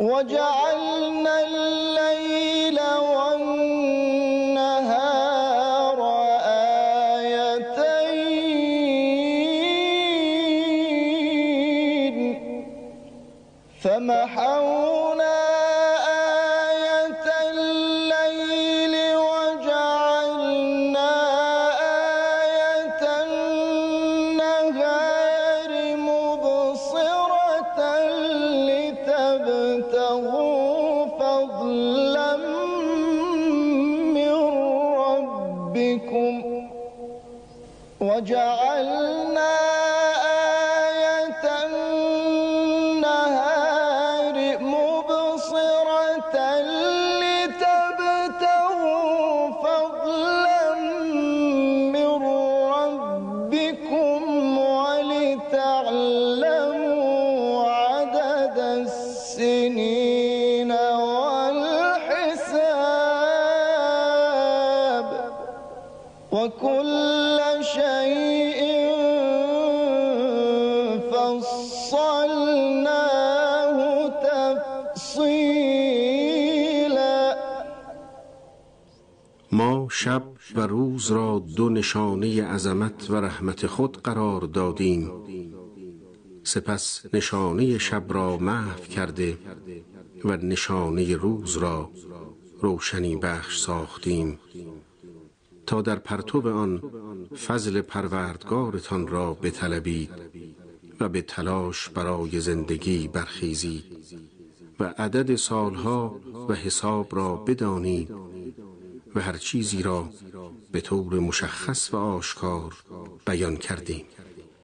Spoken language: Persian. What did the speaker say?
وجعلنا الليل والنهار آيتين فمحونا ربكم وجعلنا وكل شيء فصلناه ما شب و روز را دو نشانه عظمت و رحمت خود قرار دادیم. سپس نشانه شب را محو کرده و نشانه روز را روشنی بخش ساختیم. تا در پرتو آن فضل پروردگارتان را بطلبید و به تلاش برای زندگی برخیزید و عدد سالها و حساب را بدانید و هر چیزی را به طور مشخص و آشکار بیان کردیم.